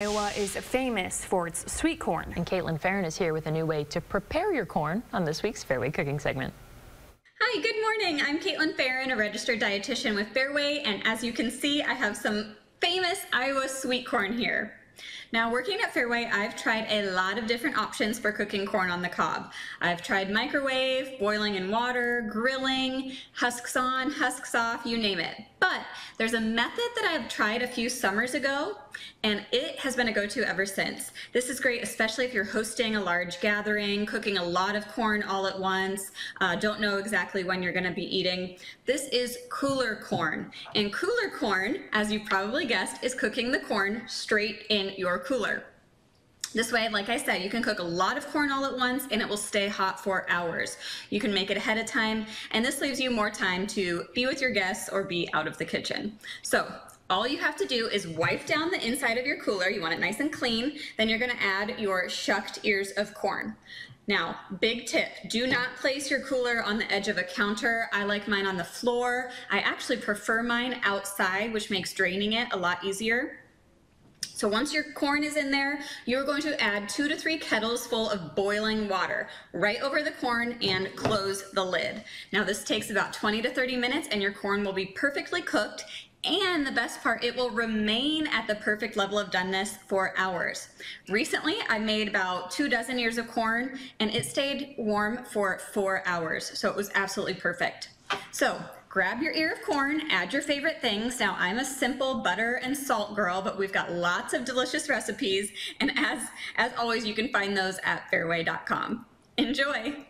Iowa is famous for its sweet corn. And Caitlyn Ferin is here with a new way to prepare your corn on this week's Fareway Cooking segment. Hi, good morning. I'm Caitlyn Ferin, a registered dietitian with Fareway, and as you can see, I have some famous Iowa sweet corn here. Now, working at Fareway, I've tried a lot of different options for cooking corn on the cob. I've tried microwave, boiling in water, grilling, husks on, husks off, you name it. But there's a method that I've tried a few summers ago, and it has been a go-to ever since. This is great, especially if you're hosting a large gathering, cooking a lot of corn all at once, uh, don't know exactly when you're gonna be eating. This is cooler corn. And cooler corn, as you probably guessed, is cooking the corn straight in your cooler. This way, like I said, you can cook a lot of corn all at once and it will stay hot for hours. You can make it ahead of time and this leaves you more time to be with your guests or be out of the kitchen. So all you have to do is wipe down the inside of your cooler. You want it nice and clean. Then you're gonna add your shucked ears of corn. Now, big tip, do not place your cooler on the edge of a counter. I like mine on the floor. I actually prefer mine outside, which makes draining it a lot easier. So once your corn is in there, you're going to add two to three kettles full of boiling water right over the corn and close the lid. Now this takes about 20 to 30 minutes and your corn will be perfectly cooked and the best part, it will remain at the perfect level of doneness for hours. Recently, I made about two dozen ears of corn and it stayed warm for four hours. So it was absolutely perfect. So grab your ear of corn, add your favorite things. Now I'm a simple butter and salt girl, but we've got lots of delicious recipes. And as, as always, you can find those at fareway.com. Enjoy.